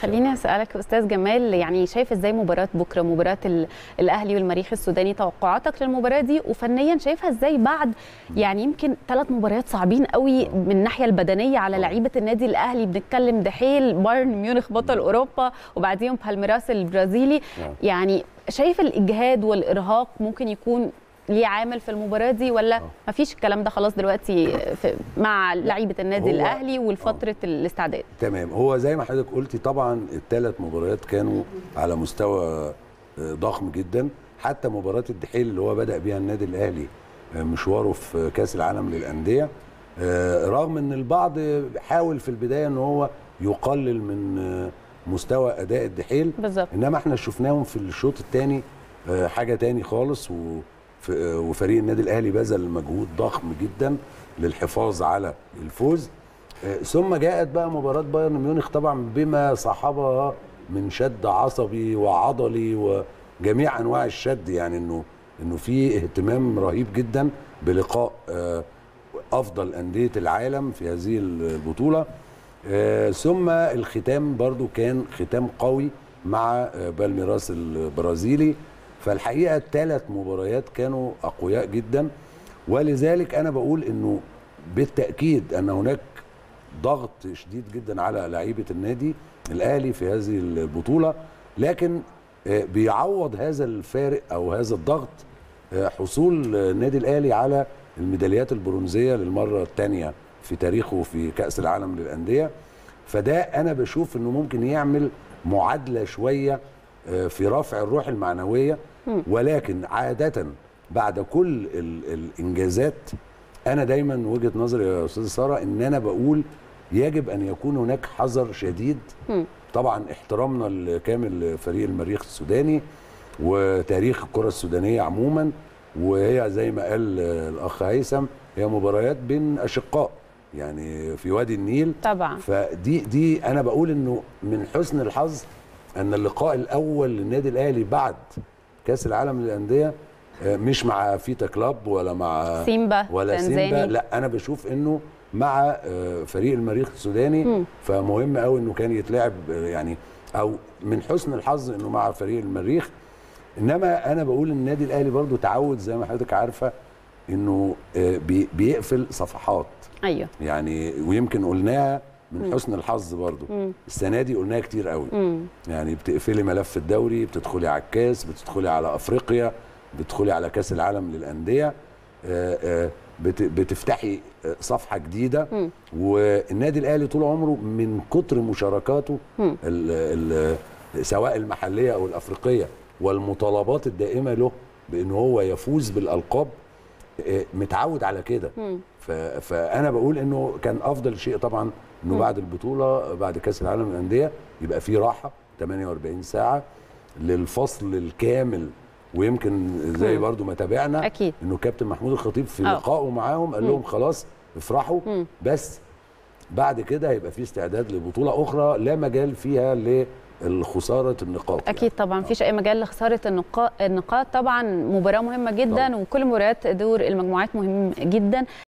خليني أسألك أستاذ جمال يعني شايف إزاي مباراة بكرة مباراة ال- الأهلي والمريخ السوداني توقعاتك للمباراة دي؟ وفنيا شايفها إزاي بعد يعني يمكن ثلاث مباريات صعبين قوي من الناحية البدنية على لعيبة النادي الأهلي؟ بنتكلم دحيل بايرن ميونخ بطل أوروبا وبعديهم بالميراس البرازيلي. نعم. يعني شايف الإجهاد والإرهاق ممكن يكون ليه عامل في المباراة دي ولا مفيش الكلام ده خلاص دلوقتي في مع لعيبة النادي الأهلي والفترة الاستعداد؟ تمام. هو زي ما حضرتك قلتي طبعا الثلاث مباريات كانوا على مستوى آه، ضخم جدا. حتى مباراة الدحيل اللي هو بدأ بيها النادي الأهلي آه، مشواره في كأس العالم للأندية آه، رغم إن البعض حاول في البداية إن هو يقلل من آه، مستوى أداء الدحيل بالظبط. إنما إحنا شفناهم في الشوط الثاني حاجة تاني خالص آه، وفريق النادي الأهلي بذل مجهود ضخم جدا للحفاظ على الفوز. آه، ثم جاءت بقى مباراة بايرن ميونخ طبعا بما صاحبها من شد عصبي وعضلي وجميع أنواع الشد يعني انه إنه في اهتمام رهيب جدا بلقاء آه، أفضل أندية العالم في هذه البطولة. آه، ثم الختام برضو كان ختام قوي مع بالميراس البرازيلي. فالحقيقة الثلاث مباريات كانوا أقوياء جدا ولذلك أنا بقول إنه بالتأكيد أن هناك ضغط شديد جدا على لعيبة النادي الأهلي في هذه البطولة لكن آه، بيعوض هذا الفارق أو هذا الضغط آه، حصول النادي الأهلي على الميداليات البرونزية للمرة الثانية في تاريخه في كأس العالم للأندية. فده أنا بشوف إنه ممكن يعمل معادلة شوية في رفع الروح المعنوية ولكن عادة بعد كل ال- الإنجازات أنا دايما وجهة نظري يا أستاذ سارة إن أنا بقول يجب أن يكون هناك حذر شديد. طبعا احترامنا لكامل فريق المريخ السوداني وتاريخ الكرة السودانية عموما وهي زي ما قال الأخ هيثم هي مباريات بين أشقاء يعني في وادي النيل. طبعا. فدي دي أنا بقول إنه من حسن الحظ أن اللقاء الأول للنادي الأهلي بعد كأس العالم للأندية آه، مش مع فيتا كلاب ولا مع سيمبا ولا تنزاني. سيمبا. لا أنا بشوف إنه مع آه، فريق المريخ السوداني. فمهم قوي إنه كان يتلعب آه، يعني أو من حسن الحظ إنه مع فريق المريخ. إنما أنا بقول النادي الأهلي برضو تعود زي ما حضرتك عارفة إنه بي- بيقفل صفحات. أيوه. يعني ويمكن قلناها من. حسن الحظ برضو مم. السنة دي قلناها كتير قوي مم. يعني بتقفلي ملف الدوري بتدخلي على الكاس بتدخلي على أفريقيا بتدخلي على كاس العالم للأندية آه، آه، بت- بتفتحي آه، صفحة جديدة مم. والنادي الأهلي طول عمره من كتر مشاركاته مم. ال ال سواء المحلية أو الأفريقية والمطالبات الدائمة له بإن هو يفوز بالألقاب متعود على كده فأنا بقول إنه كان أفضل شيء طبعا إنه. بعد البطولة بعد كأس العالم للأندية يبقى في راحة 48 ساعة للفصل الكامل ويمكن زي. برضو ما تابعنا أكيد إنه كابتن محمود الخطيب في آه. لقائه معاهم قال. لهم خلاص افرحوا. بس بعد كده هيبقى في استعداد لبطولة أخرى لا مجال فيها لخساره النقاط أكيد طبعا. مفيش أي مجال لخسارة النقاط النقاط. طبعا مباراة مهمة جدا طبعاً. وكل مباريات دور المجموعات مهم جدا.